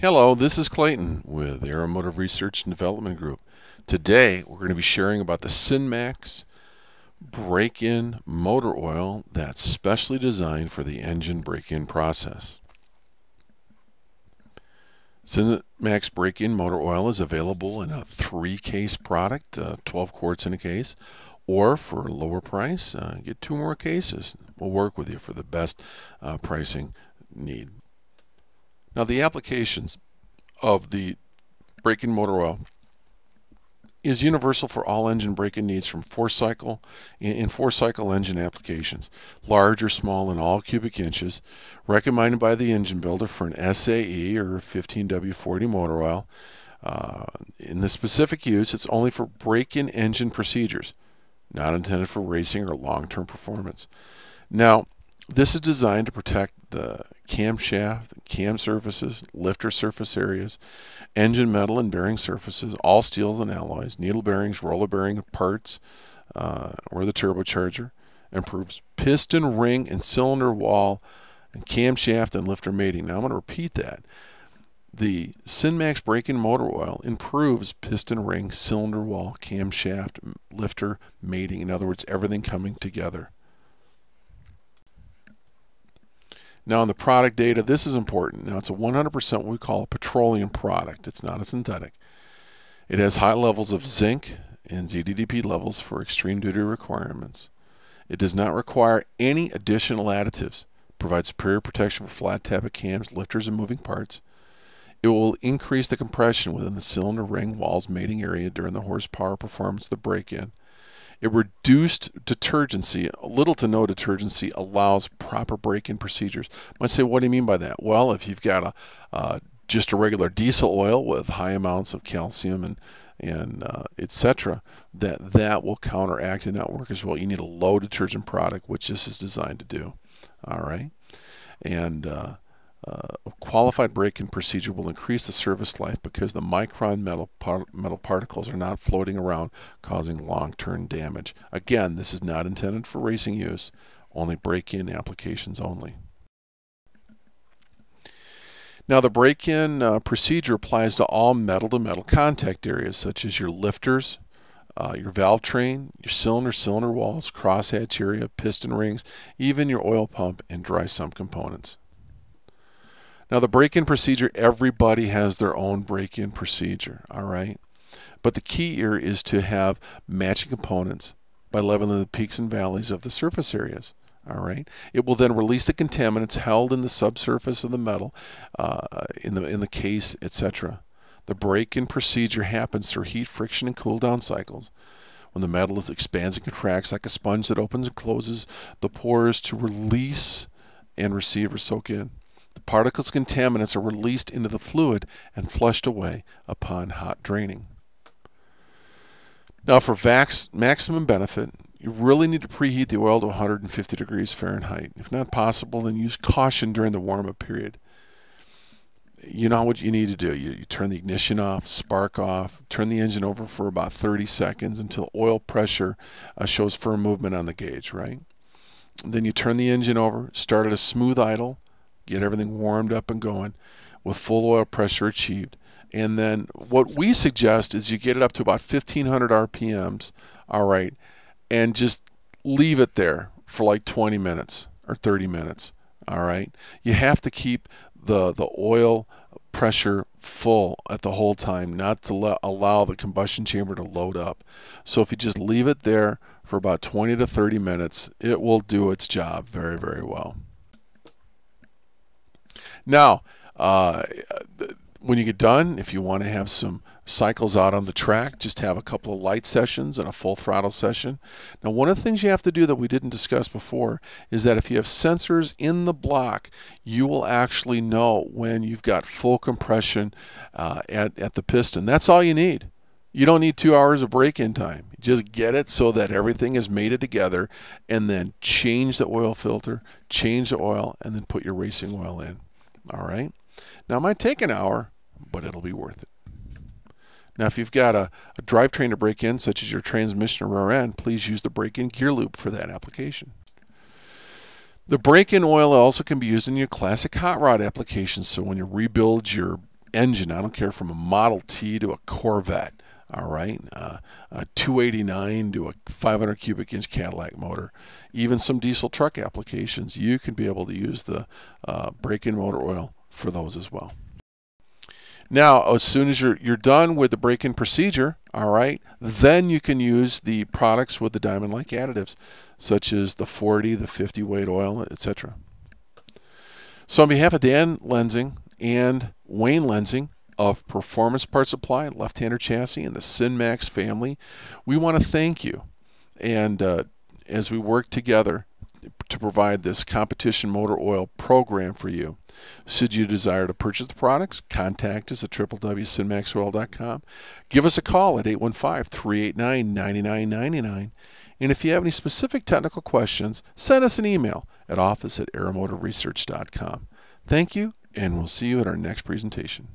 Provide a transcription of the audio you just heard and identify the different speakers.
Speaker 1: Hello, this is Clayton with Aeromotive Research and Development Group. Today we're going to be sharing about the SynMax break-in motor oil that's specially designed for the engine break-in process. SynMax break-in motor oil is available in a three-case product, uh, 12 quarts in a case, or for a lower price, uh, get two more cases. We'll work with you for the best uh, pricing need. Now the applications of the break-in motor oil is universal for all engine break-in needs from four cycle in four cycle engine applications, large or small in all cubic inches, recommended by the engine builder for an SAE or 15W40 motor oil. Uh, in the specific use, it's only for break-in engine procedures, not intended for racing or long-term performance. Now, this is designed to protect the camshaft, cam surfaces, lifter surface areas, engine metal and bearing surfaces, all steels and alloys, needle bearings, roller bearing parts, uh, or the turbocharger. Improves piston ring and cylinder wall and camshaft and lifter mating. Now I'm going to repeat that. The SynMax break-in motor oil improves piston ring, cylinder wall, camshaft, lifter mating. In other words, everything coming together. Now in the product data, this is important. Now it's a 100% what we call a petroleum product. It's not a synthetic. It has high levels of zinc and ZDDP levels for extreme duty requirements. It does not require any additional additives. Provides superior protection for flat tappet cams, lifters, and moving parts. It will increase the compression within the cylinder ring walls mating area during the horsepower performance of the break-in. It reduced detergency, little to no detergency, allows proper break-in procedures. I might say, what do you mean by that? Well, if you've got a uh, just a regular diesel oil with high amounts of calcium and and uh, etc., that that will counteract and not work as well. You need a low detergent product, which this is designed to do. All right, and uh, uh, a qualified break-in procedure will increase the service life because the micron metal, par metal particles are not floating around causing long-term damage. Again, this is not intended for racing use, only break-in applications only. Now the break-in uh, procedure applies to all metal-to-metal -metal contact areas such as your lifters, uh, your valve train, your cylinder, cylinder walls, crosshatch area, piston rings, even your oil pump and dry sump components. Now the break-in procedure, everybody has their own break-in procedure, all right? But the key here is to have matching components by leveling the peaks and valleys of the surface areas. All right. It will then release the contaminants held in the subsurface of the metal, uh, in the in the case, etc. The break-in procedure happens through heat, friction, and cool down cycles. When the metal expands and contracts like a sponge that opens and closes the pores to release and receive or soak in. The particles contaminants are released into the fluid and flushed away upon hot draining. Now for vax, maximum benefit, you really need to preheat the oil to 150 degrees Fahrenheit. If not possible, then use caution during the warm-up period. You know what you need to do. You, you, turn the ignition off, spark off, turn the engine over for about 30 seconds until oil pressure uh, shows firm movement on the gauge, right? Then you turn the engine over, start at a smooth idle, get everything warmed up and going with full oil pressure achieved. And then what we suggest is you get it up to about 1500 RPMs, all right, and just leave it there for like 20 minutes or 30 minutes, all right. You have to keep the the oil pressure full at the whole time, not to allow the combustion chamber to load up. So if you just leave it there for about 20 to 30 minutes, it will do its job very, very well. Now, uh, when you get done, if you want to have some cycles out on the track, just have a couple of light sessions and a full throttle session. Now, one of the things you have to do that we didn't discuss before is that if you have sensors in the block, you will actually know when you've got full compression uh, at, at the piston. That's all you need. You don't need two hours of break-in time. Just get it so that everything is mated together and then change the oil filter, change the oil, and then put your racing oil in. All right. Now it might take an hour, but it'll be worth it. Now if you've got a, a drivetrain to break in, such as your transmission or rear end, please use the break-in gear lube for that application. The break-in oil also can be used in your classic hot rod applications. So when you rebuild your engine. I don't care from a Model T to a Corvette. All right, uh, a 289 to a 500 cubic inch Cadillac motor, even some diesel truck applications. You can be able to use the uh, break-in motor oil for those as well. Now, as soon as you're you're done with the break-in procedure, all right, then you can use the products with the diamond-like additives, such as the 40, the 50 weight oil, etc. So on behalf of Dan Lensing and Wayne Lensing of Performance Part Supply, Left-Hander Chassis, and the SynMax family, we want to thank you. And uh, as we work together to provide this competition motor oil program for you. Should you desire to purchase the products, contact us at www.synmaxoil.com. Give us a call at 815-389-9999. And if you have any specific technical questions, send us an email at office at aeromotiveresearch.com. Thank you, and we'll see you at our next presentation.